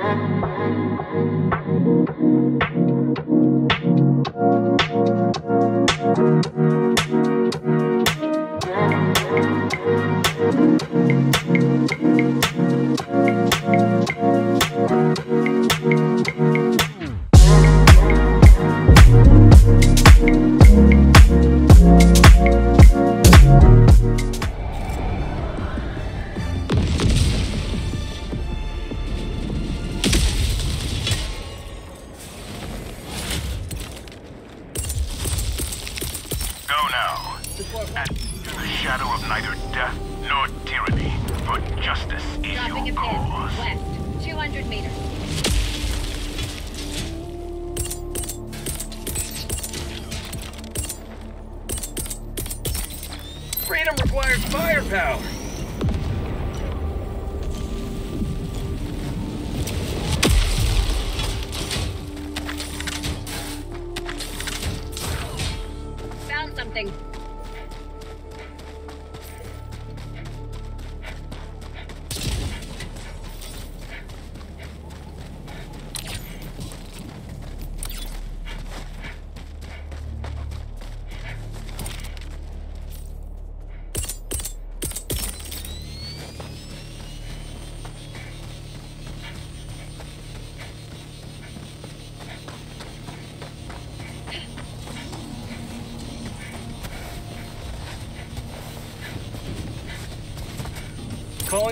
Thank you.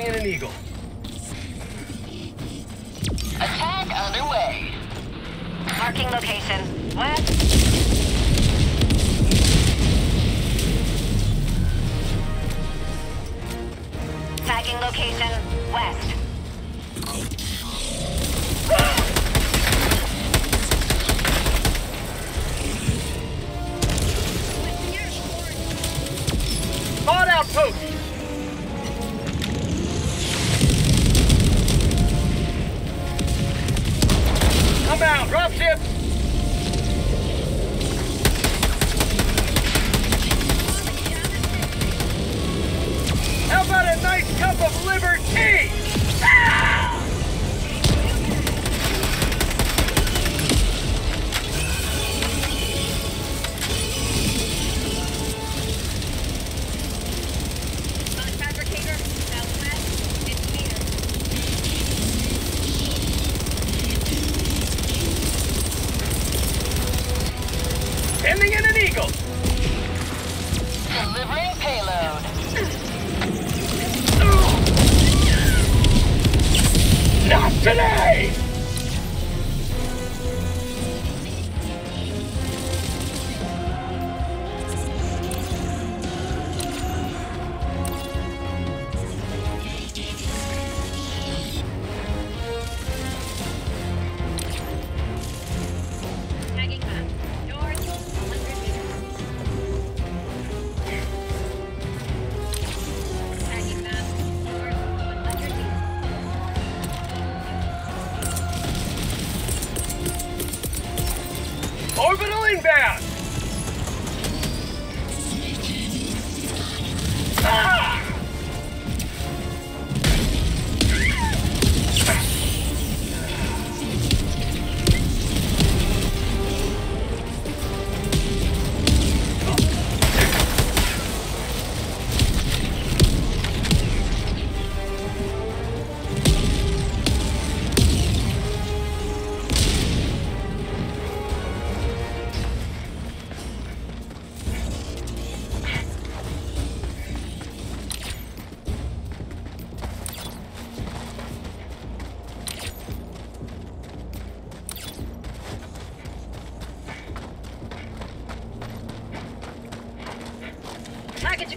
and an eagle. Attack underway. Marking location. West. Tagging location, west. Eagle. Delivering payload. Not today!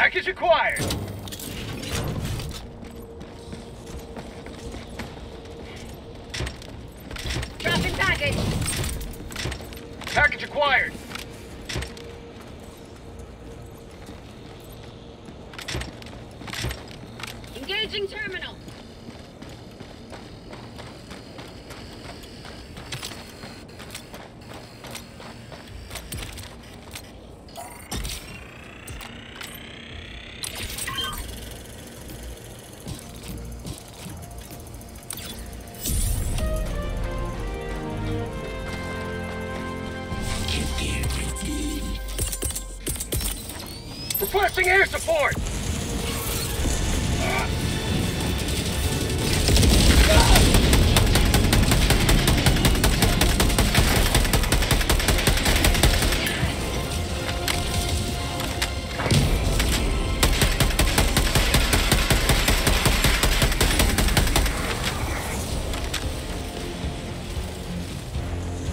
Package acquired. Dropping package. Package acquired. Engaging terminal. Requesting air support.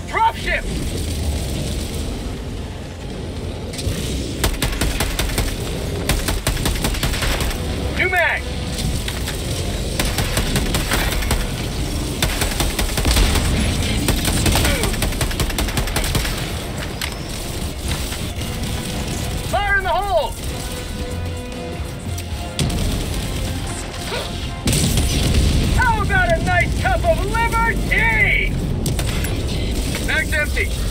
Dropship! Bag's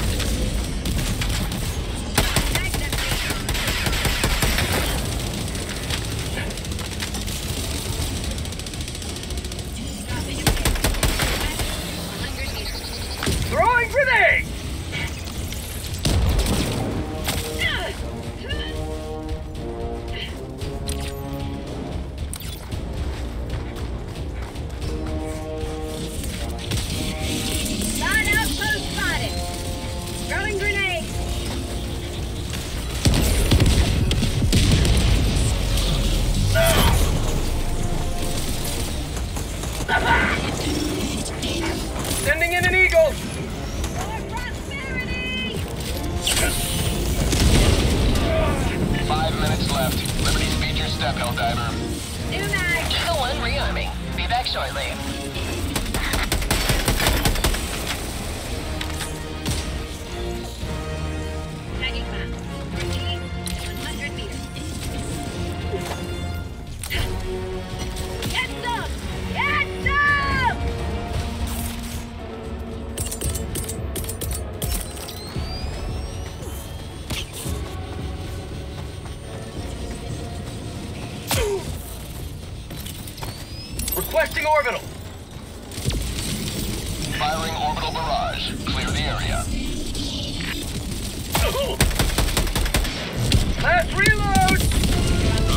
back shortly. Requesting orbital! Firing orbital barrage. Clear the area. Last reload!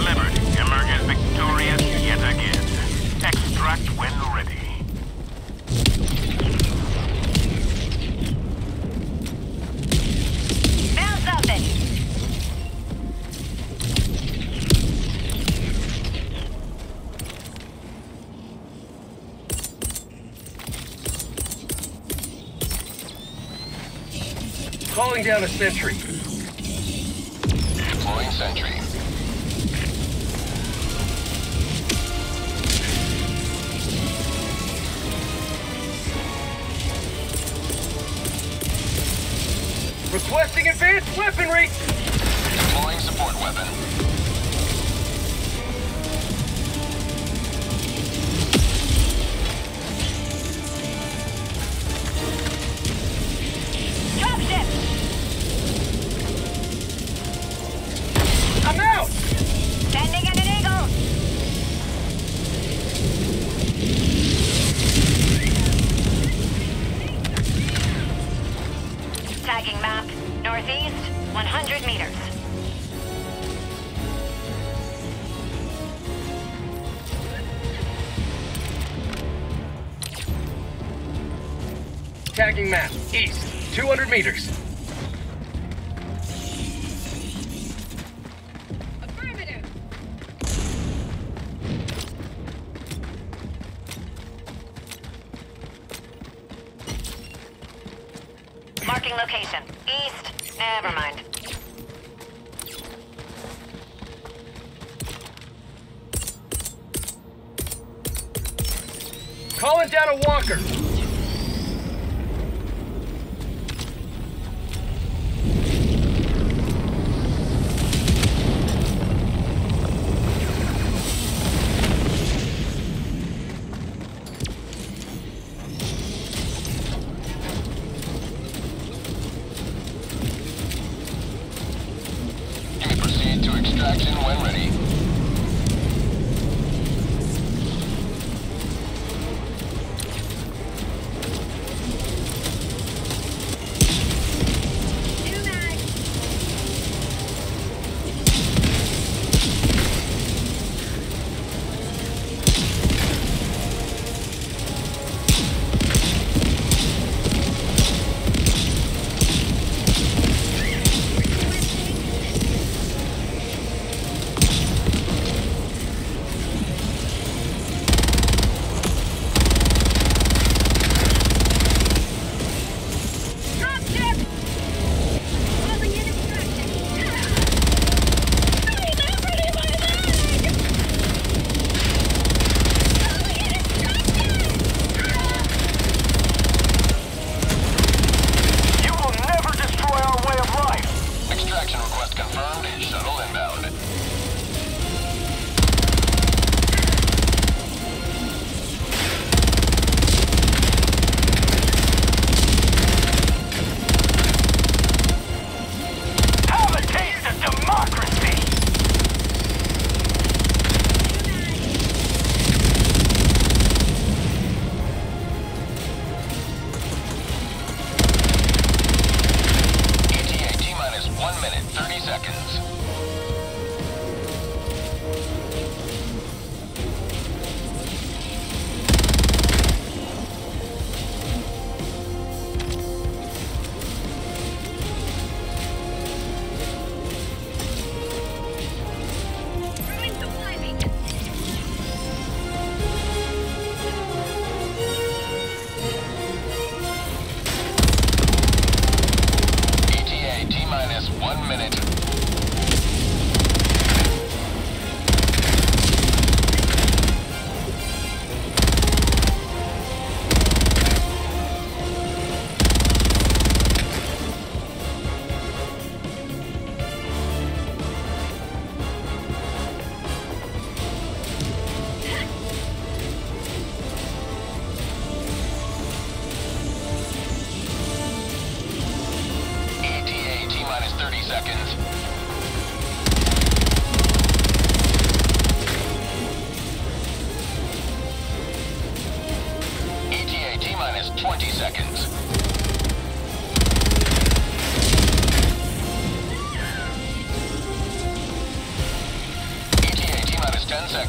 Liberty emerges victorious yet again. Extract when ready. Calling down a sentry. Deploying sentry. Requesting advanced weaponry! Tagging map. Northeast, 100 meters. Tagging map. East. 200 meters. Marking location. East. Never mind. Calling down a walker.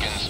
Seconds.